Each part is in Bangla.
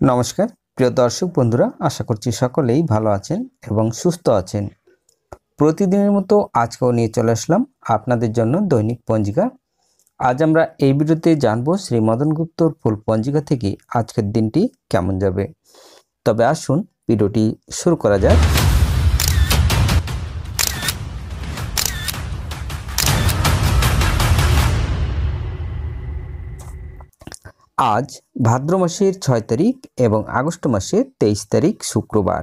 নমস্কার, প্রিয় দর্শক বন্ধুরা, আশা করছি সকলেই ভালো আছেন এবং সুস্থ আছেন। প্রতিদিনের মতো আজকেও নিয়ে চলে আসলাম আপনাদের জন্য দৈনিক পঞ্জিকা। আজ আমরা এই ভিডিওতে জানব শ্রী মদন গুপ্তর ফুল পঞ্জিকা থেকে আজকের দিনটি কেমন যাবে। তবে আসুন ভিডিওটি শুরু করা যাক। আজ ভাদ্র মাসের ছয় তারিখ এবং আগস্ট মাসের তেইশ তারিখ শুক্রবার।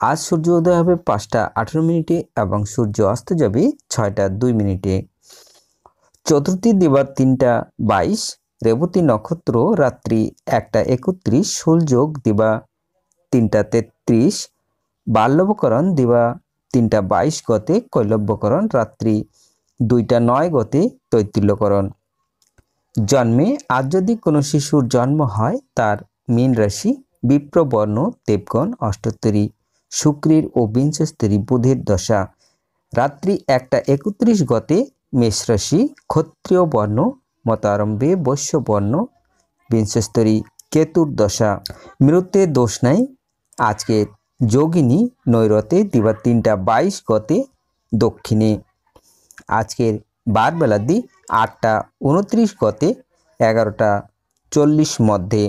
আজ সূর্য উদয় হবে পাঁচটা আঠেরো মিনিটে এবং সূর্য অস্ত যাবে ছয়টা দুই মিনিটে। চতুর্থী দিবার তিনটা বাইশ, রেবতী নক্ষত্র রাত্রি একটা একত্রিশ সূর্যোগ দিবা তিনটা তেত্রিশ, বাল্যবকরণ দিবা তিনটা বাইশ গতে, কৈলব্যকরণ রাত্রি দুইটা নয় গতে, তৈতিল্যকরণ। জন্মে আজ যদি কোনো শিশুর জন্ম হয়, তার মীন রাশি বিপ্রবর্ণ দেবগণ অষ্টোত্তরী, শুক্রের ও বিংশস্তরী বুধের দশা। রাত্রি একটা একত্রিশ গতে মেষ রাশি ক্ষত্রিয় বর্ণ, মতারম্ভে বৈশ্য বর্ণ, বিংশস্তরী কেতুর দশা। মৃত্যে দোষ নাই। আজকে যোগিনী নৈরতে দিবা তিনটা বাইশ গতে দক্ষিণে। আজকের বারবেলা দি আটটা উনত্রিশ গতে এগারোটা চল্লিশ মধ্যে।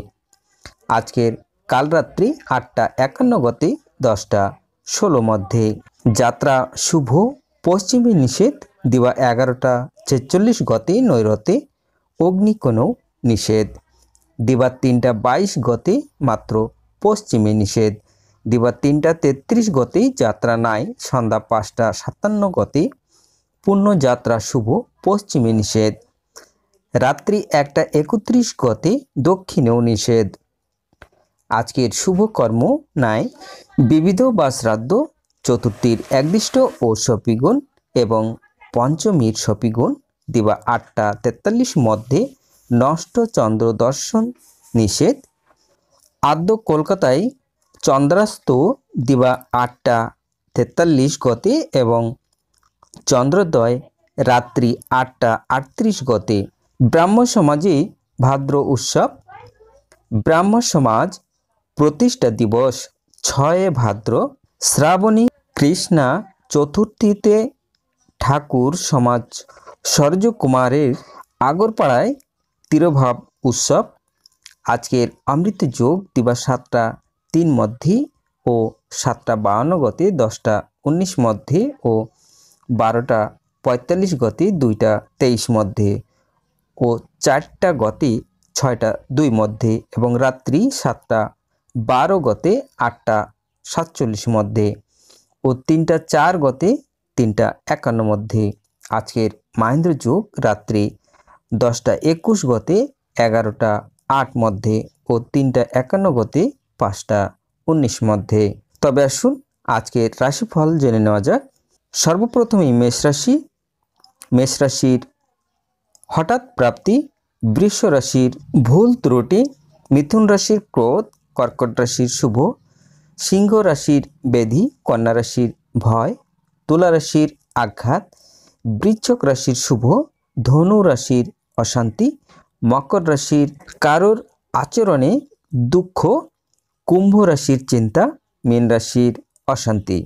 আজকের কাল রাত্রি আটটা একান্ন গতে দশটা ষোলো মধ্যে। যাত্রা শুভ, পশ্চিমে নিষেধ, দিবা এগারোটা ছেচল্লিশ গতে নৈরতে অগ্নিকোণও নিষেধ। দিবা তিনটা বাইশ গতে মাত্র পশ্চিমে নিষেধ। দিবা তিনটা তেত্রিশ গতেই যাত্রা নাই, সন্ধ্যা পাঁচটা সাতান্ন গতে পুণ্যযাত্রা শুভ, পশ্চিমে নিষেধ। রাত্রি একটা একত্রিশ গতে দক্ষিণেও নিষেধ। আজকের শুভকর্ম নাই। বিবিধ বা শ্রাদ্ধ, চতুর্থীর একদিষ্ট ও সপিগুণ এবং পঞ্চমীর সপিগুণ, দিবা আটটা তেতাল্লিশ মধ্যে নষ্ট চন্দ্র দর্শন নিষেধ। আদ্য কলকাতায় চন্দ্রাস্ত, দিবা আটটা তেতাল্লিশ গতে এবং চন্দ্রোদয়, রাত্রি আটটা আটত্রিশ গতে। ব্রাহ্ম সমাজে ভাদ্র উৎসব। ব্রাহ্ম সমাজ প্রতিষ্ঠা দিবস ছয় ভাদ্র। শ্রাবণী কৃষ্ণা চতুর্থীতে ঠাকুর সমাজ সূর্যকুমারের আগরপাড়ায় তিরোভাব উৎসব। আজকের অমৃত যোগ দিবা সাতটা তিন মধ্যে ও সাতটা বাউন্ন গতে দশটা উনিশ মধ্যে ও বারোটা পঁয়তাল্লিশ গতি, দুইটা তেইশ মধ্যে ও চারটা গতি, ছয়টা দুই মধ্যে এবং রাত্রি সাতটা, বারো গতে আটটা সাতচল্লিশ মধ্যে ও তিনটা চার গতে তিনটা একান্ন মধ্যে। আজকের মাহেন্দ্র যুগ, রাত্রি দশটা একুশ গতে এগারোটা আট মধ্যে ও তিনটা একান্ন গতে পাঁচটা উনিশ মধ্যে। তবে আসুন আজকের রাশিফল জেনে নেওয়া যাক। সর্বপ্রথমেই মেষ রাশি, মেষ রাশির হঠাৎ প্রাপ্তি, বৃষ রাশির ভুল ত্রুটি, মিথুন রাশির ক্রোধ, কর্কট রাশির শুভ, সিংহ রাশির বেধি, কন্যা রাশির ভয়, তুলা রাশির আঘাত বৃচ্ছক রাশির শুভ, ধনু রাশির অশান্তি, মকর রাশির কারোর আচরণে দুঃখ, কুম্ভ রাশির চিন্তা, মীন রাশির অশান্তি।